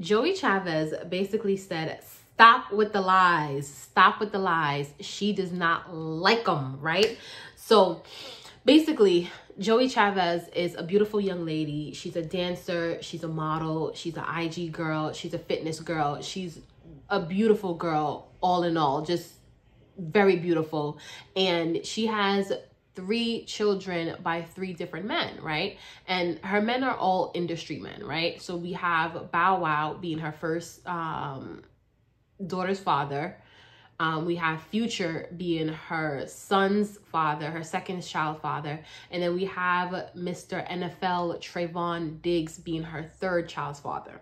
Joie Chavis basically said, stop with the lies. Stop with the lies. She does not like them, right? So basically, Joie Chavis is a beautiful young lady. She's a dancer, she's a model, she's an IG girl, she's a fitness girl. She's a beautiful girl, all in all, just very beautiful. And she has three children by three different men, right? And her men are all industry men, right? So we have Bow Wow being her first um, daughter's father. Um, we have Future being her son's father, her second child father. And then we have Mr. NFL Trevon Diggs being her third child's father.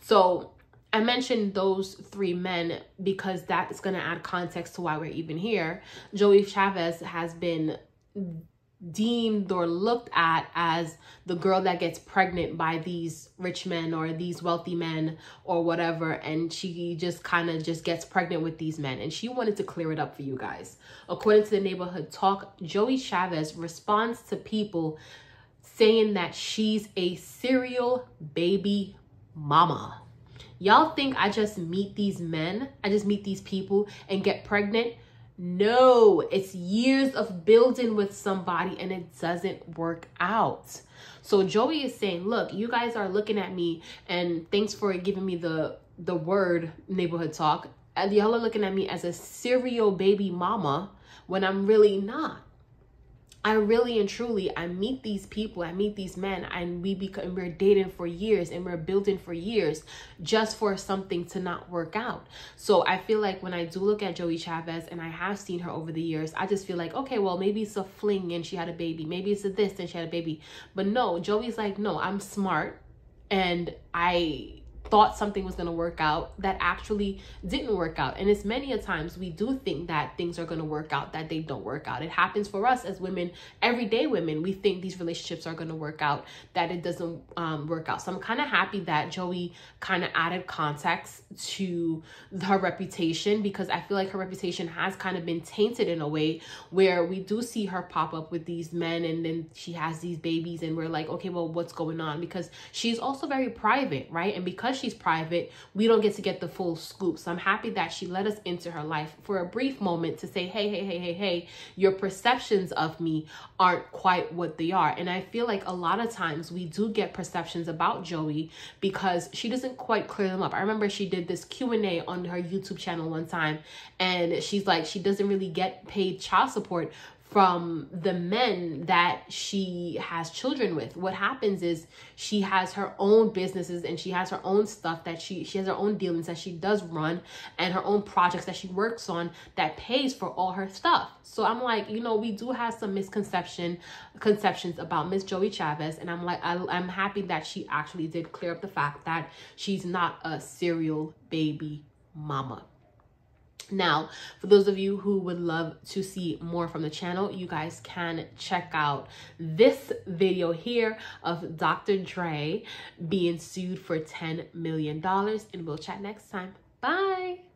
So I mentioned those three men because that is going to add context to why we're even here. Joie Chavis has been deemed or looked at as the girl that gets pregnant by these rich men or these wealthy men or whatever and she just kind of just gets pregnant with these men. And she wanted to clear it up for you guys. According to the neighborhood talk joie chavis responds to people saying that she's a serial baby mama. Y'all think i just meet these men i just meet these people and get pregnant no, it's years of building with somebody and it doesn't work out. So Joie is saying, look, you guys are looking at me and thanks for giving me the the word neighborhood talk. And y'all are looking at me as a serial baby mama when I'm really not. I really and truly, I meet these people, I meet these men, and we become we're dating for years and we're building for years just for something to not work out. So I feel like when I do look at Joie Chavis and I have seen her over the years, I just feel like, okay, well, maybe it's a fling and she had a baby. Maybe it's a this and she had a baby. But no, Joie's like, no, I'm smart and I thought something was going to work out that actually didn't work out. And it's many a times we do think that things are going to work out that they don't work out. It happens for us as women, everyday women. We think these relationships are going to work out, that it doesn't um, work out. So I'm kind of happy that Joie kind of added context to her reputation because I feel like her reputation has kind of been tainted in a way where we do see her pop up with these men and then she has these babies and we're like, okay, well, what's going on? Because she's also very private, right? And because she's private, we don't get to get the full scoop. So I'm happy that she let us into her life for a brief moment to say, hey, hey, hey, hey, hey, your perceptions of me aren't quite what they are. And I feel like a lot of times we do get perceptions about Joie because she doesn't quite clear them up. I remember she did this Q&A on her YouTube channel one time and she's like, she doesn't really get paid child support from the men that she has children with. What happens is she has her own businesses and she has her own stuff that she she has her own dealings that she does run and her own projects that she works on that pays for all her stuff. So I'm like, you know, we do have some misconception conceptions about Miss Joie Chavis and I'm like I, I'm happy that she actually did clear up the fact that she's not a serial baby mama. Now, for those of you who would love to see more from the channel, you guys can check out this video here of Dr. Dre being sued for $10 million. And we'll chat next time. Bye.